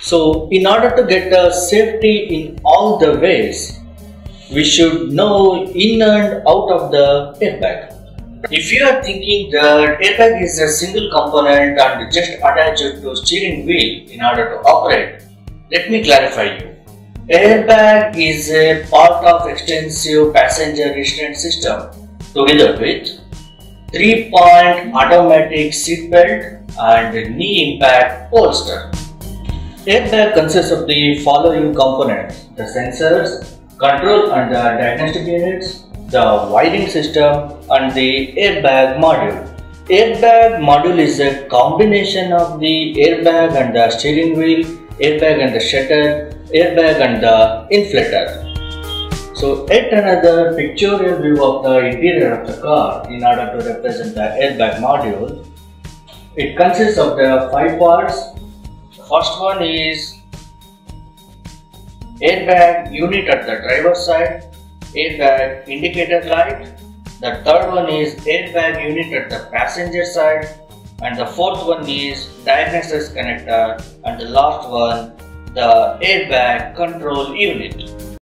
So, in order to get the safety in all the ways, we should know in and out of the airbag. If you are thinking that airbag is a single component and just attached to steering wheel in order to operate, let me clarify you. Airbag is a part of extensive passenger restraint system together with 3-point automatic seatbelt and knee impact bolster. Airbag uh, consists of the following components the sensors, control and the diagnostic units, the wiring system, and the airbag module. Airbag module is a combination of the airbag and the steering wheel, airbag and the shutter, airbag and the inflator. So yet another pictorial view of the interior of the car in order to represent the airbag module. It consists of the five parts. First one is airbag unit at the driver's side, airbag indicator light. The third one is airbag unit at the passenger side and the fourth one is diagnosis connector and the last one the airbag control unit.